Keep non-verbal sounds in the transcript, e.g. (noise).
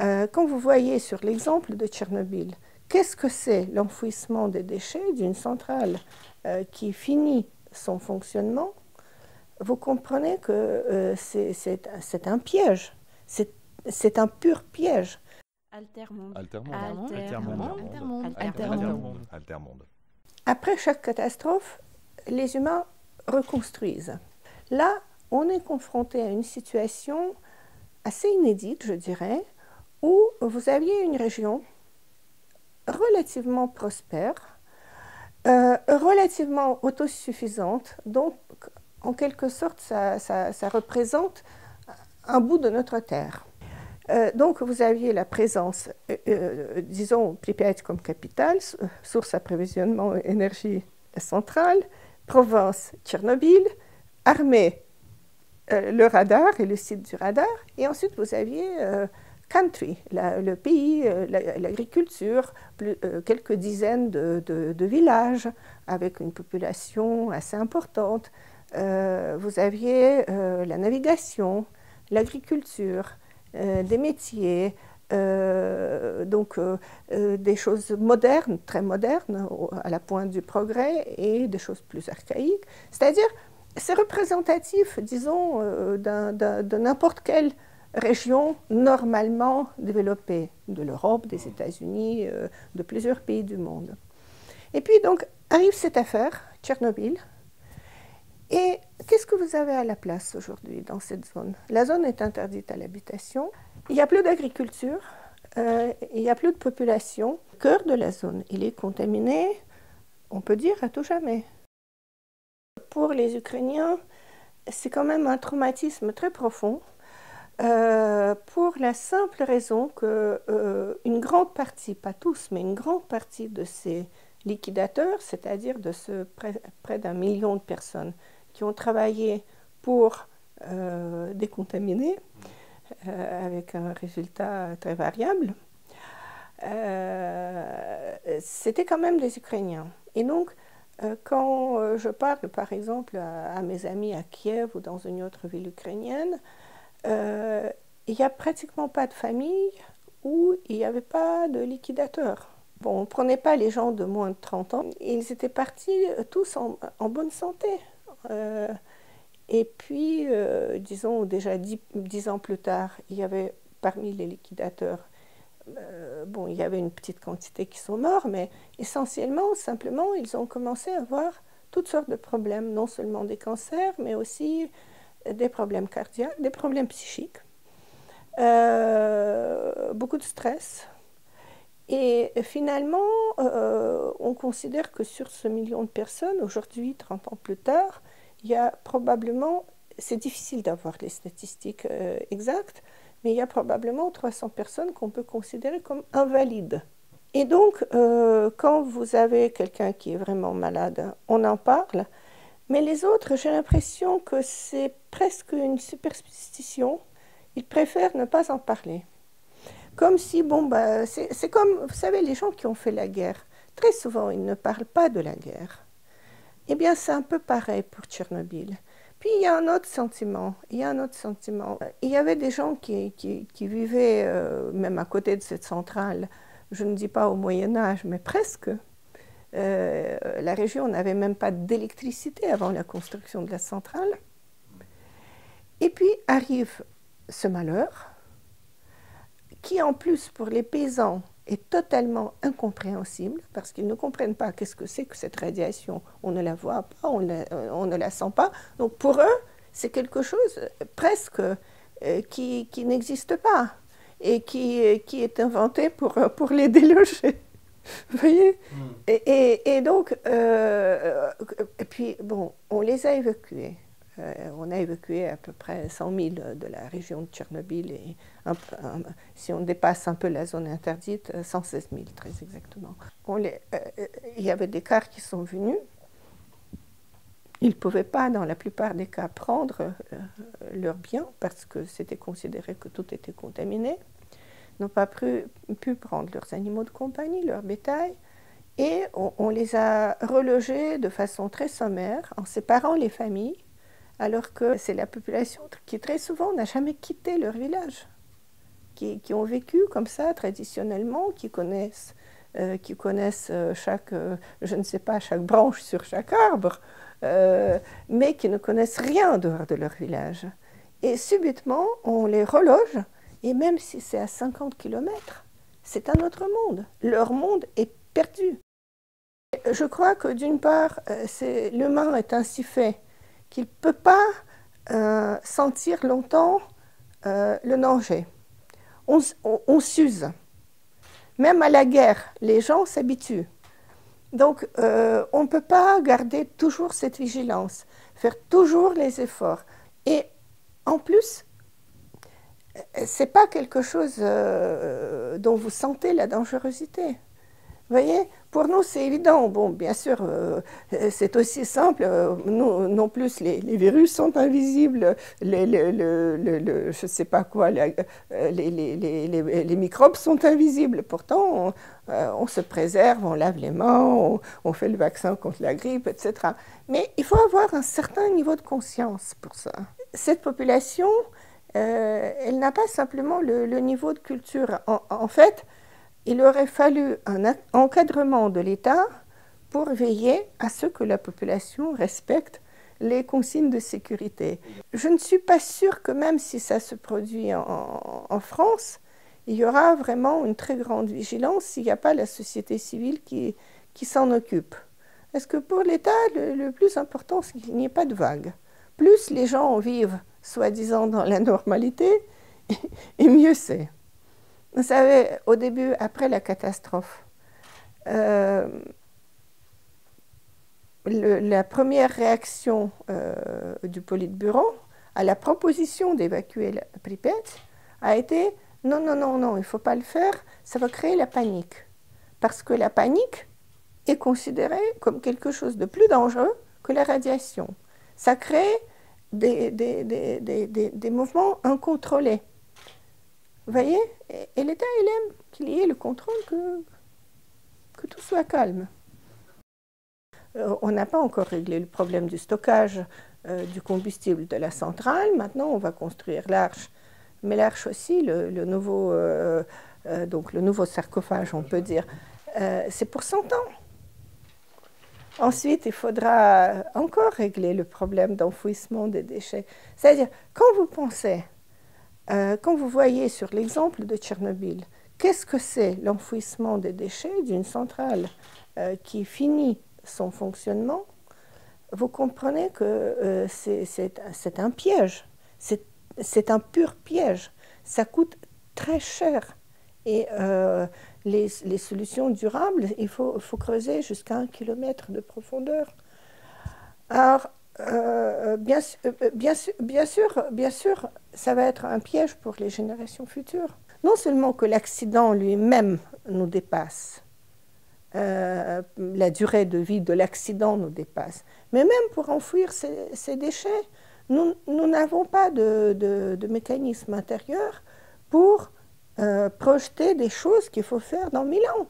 Euh, quand vous voyez sur l'exemple de Tchernobyl, qu'est-ce que c'est l'enfouissement des déchets d'une centrale euh, qui finit son fonctionnement, vous comprenez que euh, c'est un piège, c'est un pur piège. Altermonde. Altermonde. Altermonde. Altermonde. Après chaque catastrophe, les humains reconstruisent. Là, on est confronté à une situation assez inédite, je dirais, où vous aviez une région relativement prospère, euh, relativement autosuffisante, donc en quelque sorte ça, représente un bout de notre terre. Euh, donc vous aviez la présence, euh, disons, Pripyat comme capitale, source approvisionnement énergie centrale, Provence, Tchernobyl, armée, le radar et le site du radar, et ensuite vous aviez country, le pays, euh, l'agriculture, euh, quelques dizaines de, villages avec une population assez importante. Euh, vous aviez la navigation, l'agriculture, des métiers, donc des choses modernes, très modernes, à la pointe du progrès, et des choses plus archaïques. C'est-à-dire, c'est représentatif, disons, de n'importe quel région normalement développée de l'Europe, des États-Unis, euh, de plusieurs pays du monde. Et puis donc arrive cette affaire, Tchernobyl. Et qu'est-ce que vous avez à la place aujourd'hui dans cette zone? La zone est interdite à l'habitation. Il n'y a plus d'agriculture, euh, il n'y a plus de population. Le cœur de la zone, il est contaminé, on peut dire, à tout jamais. Pour les Ukrainiens, c'est quand même un traumatisme très profond euh, pour la simple raison que euh, une grande partie, pas tous, mais une grande partie de ces liquidateurs, c'est-à-dire de ce près, d'un million de personnes qui ont travaillé pour euh, décontaminer, avec un résultat très variable, c'était quand même des Ukrainiens. Et donc, quand je parle par exemple à, mes amis à Kiev ou dans une autre ville ukrainienne, euh, il n'y a pratiquement pas de famille où il n'y avait pas de liquidateur. Bon, on ne prenait pas les gens de moins de 30 ans. Ils étaient partis euh, tous en, bonne santé. Euh, et puis, disons, déjà dix, ans plus tard, il y avait parmi les liquidateurs, bon, il y avait une petite quantité qui sont morts, mais essentiellement, simplement, ils ont commencé à avoir toutes sortes de problèmes, non seulement des cancers, mais aussi des problèmes cardiaques, des problèmes psychiques, euh, beaucoup de stress. Et finalement, euh, on considère que sur ce million de personnes, aujourd'hui, 30 ans plus tard, il y a probablement, c'est difficile d'avoir les statistiques euh, exactes, mais il y a probablement 300 personnes qu'on peut considérer comme invalides. Et donc, quand vous avez quelqu'un qui est vraiment malade, on en parle, mais les autres, j'ai l'impression que c'est presque une superstition. Ils préfèrent ne pas en parler. Comme si, bon, bah, c'est comme, vous savez, les gens qui ont fait la guerre. Très souvent, ils ne parlent pas de la guerre. Eh bien, c'est un peu pareil pour Tchernobyl. Puis il y a un autre sentiment. Il y a un autre sentiment. Il y avait des gens qui, qui, vivaient euh, même à côté de cette centrale. Je ne dis pas au Moyen Âge, mais presque. Euh, la région n'avait même pas d'électricité avant la construction de la centrale. Et puis arrive ce malheur, qui en plus pour les paysans est totalement incompréhensible, parce qu'ils ne comprennent pas qu'est-ce que c'est que cette radiation. On ne la voit pas, on, ne la sent pas. Donc pour eux, c'est quelque chose presque euh, qui, n'existe pas et qui, est inventé pour les (laughs) déloger. Vous voyez hmm. et, et, donc, euh, et puis, bon, on les a évacués. Euh, on a évacué à peu près 100 000 de la région de Tchernobyl et si on dépasse un peu la zone interdite, 116 000 très exactement. Euh, il y avait des cars qui sont venus. Ils ne pouvaient pas, dans la plupart des cas, prendre leurs biens parce que c'était considéré que tout était contaminé n'ont pas pu, prendre leurs animaux de compagnie, leur bétail, et on, les a relogés de façon très sommaire en séparant les familles, alors que c'est la population qui très souvent n'a jamais quitté leur village. qui, qui, ont vécu comme ça traditionnellement, qui connaissent, euh, qui connaissent euh, chaque, euh, je ne sais pas, chaque branche sur chaque arbre, mais qui ne connaissent rien dehors de leur village. Et subitement, on les reloge, et même si c'est à 50 km, c'est un autre monde. Leur monde est perdu. Je crois que d'une part, l'humain est ainsi fait qu'il ne peut pas euh, sentir longtemps euh, le danger. On, s'use. Même à la guerre, les gens s'habituent. Donc, euh, on ne peut pas garder toujours cette vigilance, faire toujours les efforts. Et en plus, ce n'est pas quelque chose dont vous sentez la dangerosité. Vous voyez, pour nous, c'est évident. Bon, bien sûr, euh, c'est aussi simple. Euh, non plus, les, virus sont invisibles, les, je ne sais pas quoi, euh, les, microbes sont invisibles. Pourtant, on, se préserve, on lave les mains, on, fait le vaccin contre la grippe, etc. Mais il faut avoir un certain niveau de conscience pour ça. Cette population, elle n'a pas simplement le, niveau de culture. en fait, il aurait fallu un encadrement de l'État pour veiller à ce que la population respecte les consignes de sécurité. Je ne suis pas sûre que même si ça se produit en, France, il y aura vraiment une très grande vigilance s'il n'y a pas la société civile qui, s'en occupe. Parce que pour l'État, le, le, plus important, c'est qu'il n'y ait pas de vague. Plus les gens vivent, soi-disant, dans la normalité, (laughs) et mieux c'est. Vous savez, au début, après la catastrophe, euh, la première réaction euh, du Politburo à la proposition d'évacuer Pripyat a été non, non, non, non, il ne faut pas le faire, ça va créer la panique. Parce que la panique est considérée comme quelque chose de plus dangereux que la radiation. Ça crée des, des, des, des mouvements incontrôlés. Vous voyez? Et l'État, il aime qu'il y ait le contrôle, que, que tout soit calme. Euh, on n'a pas encore réglé le problème du stockage euh, du combustible de la centrale. Maintenant, on va construire l'arche. Mais l'arche aussi, le, nouveau, euh, donc le nouveau sarcophage, on peut dire, c'est pour 100 ans. Ensuite, il faudra encore régler le problème d'enfouissement des déchets. C'est-à-dire, quand vous pensez euh, quand vous voyez sur l'exemple de Tchernobyl, qu'est-ce que c'est l'enfouissement des déchets d'une centrale euh, qui finit son fonctionnement, vous comprenez que euh, c'est un piège, c'est un pur piège. Ça coûte très cher. Et les, solutions durables, il faut, creuser jusqu'à un kilomètre de profondeur. Alors, euh, bien, euh, bien, sûr, bien sûr, ça va être un piège pour les générations futures. Non seulement que l'accident lui-même nous dépasse, euh, la durée de vie de l'accident nous dépasse, mais même pour enfouir ces, déchets, nous n'avons pas de, mécanisme intérieur pour projeter des choses qu'il faut faire dans mille ans.